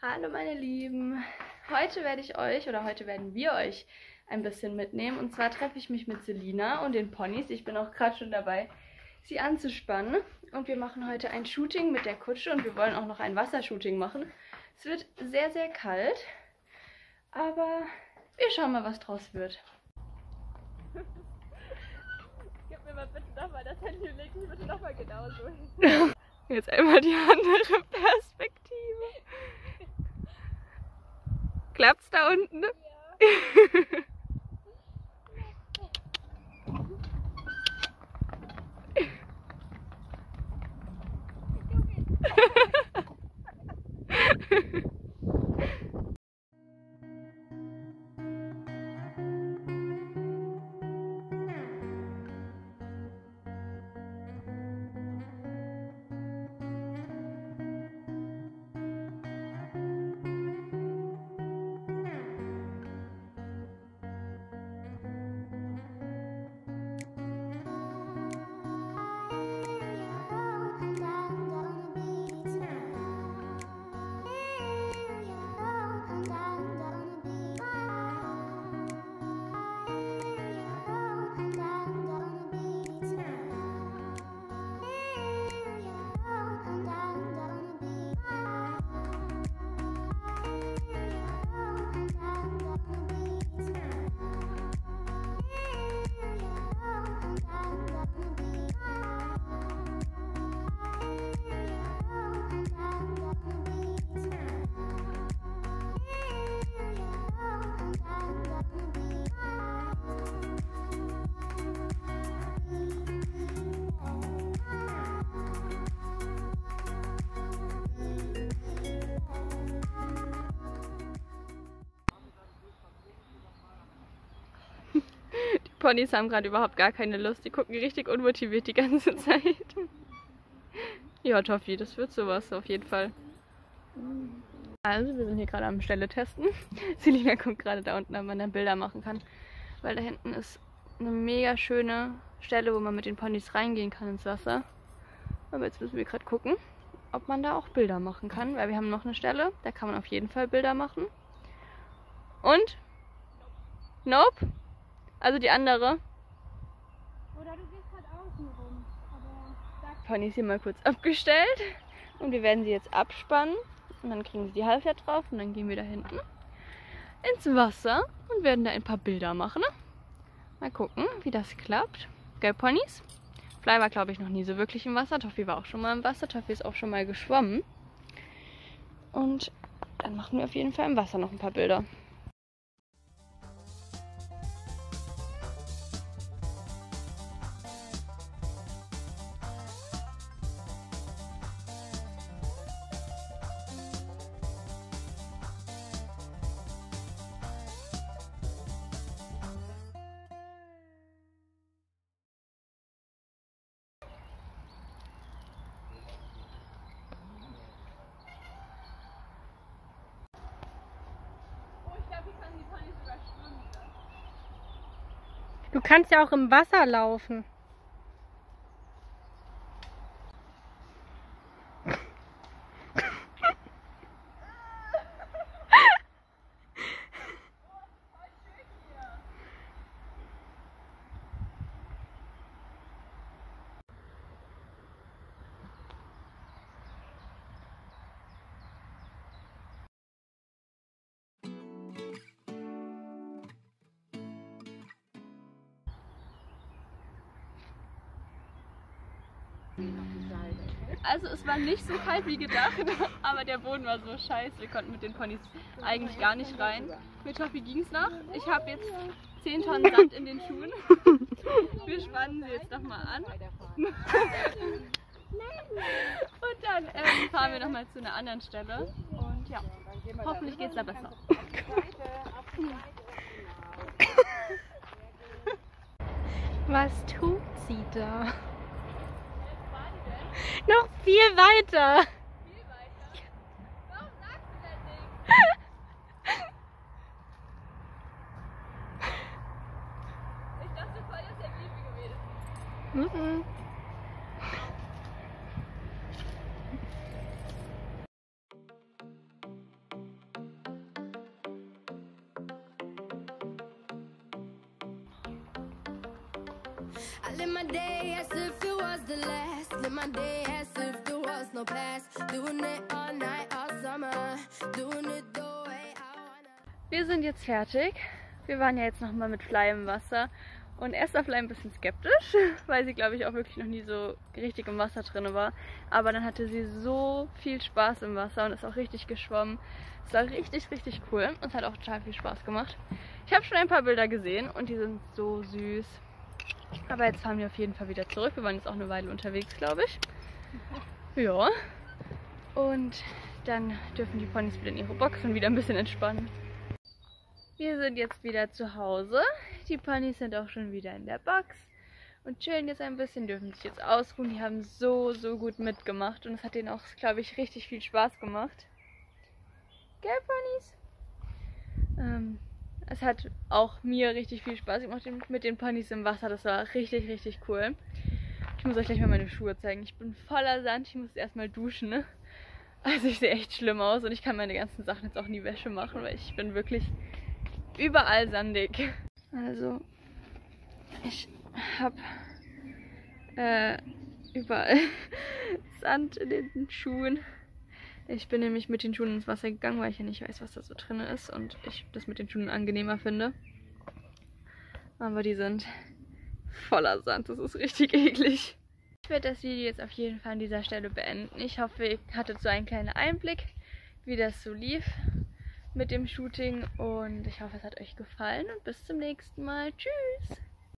Hallo meine Lieben, heute werde ich euch oder heute werden wir euch ein bisschen mitnehmen und zwar treffe ich mich mit Selina und den Ponys. Ich bin auch gerade schon dabei, sie anzuspannen und wir machen heute ein Shooting mit der Kutsche und wir wollen auch noch ein Wassershooting machen. Es wird sehr, sehr kalt, aber wir schauen mal, was draus wird. Gib mir mal bitte nochmal das Handy und leg mich bitte nochmal genauso hin. Jetzt einmal die andere Perspektive. Klappt's da unten? Ja. Ponys haben gerade überhaupt gar keine Lust. Die gucken richtig unmotiviert die ganze Zeit. ja, Toffi, das wird sowas auf jeden Fall. Also, wir sind hier gerade am Stelle testen. Selina guckt gerade da unten, ob man dann Bilder machen kann. Weil da hinten ist eine mega schöne Stelle, wo man mit den Ponys reingehen kann ins Wasser. Aber jetzt müssen wir gerade gucken, ob man da auch Bilder machen kann. Weil wir haben noch eine Stelle, da kann man auf jeden Fall Bilder machen. Und? Nope? Also die andere. Oder du gehst halt außen rum. Pony ist hier mal kurz abgestellt. Und wir werden sie jetzt abspannen. Und dann kriegen sie die Halfter drauf. Und dann gehen wir da hinten ins Wasser und werden da ein paar Bilder machen. Mal gucken, wie das klappt. Geil, Ponys? Fly war, glaube ich, noch nie so wirklich im Wasser. Toffi war auch schon mal im Wasser. Toffi ist auch schon mal geschwommen. Und dann machen wir auf jeden Fall im Wasser noch ein paar Bilder. Du kannst ja auch im Wasser laufen. Also es war nicht so kalt wie gedacht, aber der Boden war so scheiße. Wir konnten mit den Ponys eigentlich gar nicht rein. Mit Toffi ging es noch. Ich habe jetzt 10 Tonnen Sand in den Schuhen. Wir spannen sie jetzt nochmal an. Und dann ähm, fahren wir nochmal zu einer anderen Stelle. Und ja, hoffentlich geht es da besser. Was tut sie da? noch viel weiter. Viel weiter? Warum sagst du denn nichts? ich dachte voll, dass der Bibi gewählt ist. Mm -mm. I live my day as if it was the last Live my day as if there was no past. Doing it all night, all summer. Doing it the way I wanna. Wir sind jetzt fertig. Wir waren ja jetzt nochmal mit Fly im Wasser. Und erst war Fly ein bisschen skeptisch, weil sie, glaube ich, auch wirklich noch nie so richtig im Wasser drin war. Aber dann hatte sie so viel Spaß im Wasser und ist auch richtig geschwommen. Es war richtig, richtig cool und es hat auch total viel Spaß gemacht. Ich habe schon ein paar Bilder gesehen und die sind so süß. Aber jetzt fahren wir auf jeden Fall wieder zurück. Wir waren jetzt auch eine Weile unterwegs, glaube ich. Ja. Und dann dürfen die Ponys wieder in ihre Box und wieder ein bisschen entspannen. Wir sind jetzt wieder zu Hause. Die Ponys sind auch schon wieder in der Box und chillen jetzt ein bisschen, dürfen sich jetzt ausruhen. Die haben so, so gut mitgemacht und es hat denen auch, glaube ich, richtig viel Spaß gemacht. Gell, Ponys? Ähm, es hat auch mir richtig viel Spaß gemacht mit den Ponys im Wasser. Das war richtig, richtig cool. Ich muss euch gleich mal meine Schuhe zeigen. Ich bin voller Sand. Ich muss erstmal duschen. Ne? Also ich sehe echt schlimm aus und ich kann meine ganzen Sachen jetzt auch in die Wäsche machen, weil ich bin wirklich überall sandig. Also ich habe äh, überall Sand in den Schuhen. Ich bin nämlich mit den Schuhen ins Wasser gegangen, weil ich ja nicht weiß, was da so drin ist und ich das mit den Schuhen angenehmer finde. Aber die sind voller Sand, das ist richtig eklig. Ich werde das Video jetzt auf jeden Fall an dieser Stelle beenden. Ich hoffe, ihr hattet so einen kleinen Einblick, wie das so lief mit dem Shooting und ich hoffe, es hat euch gefallen und bis zum nächsten Mal. Tschüss!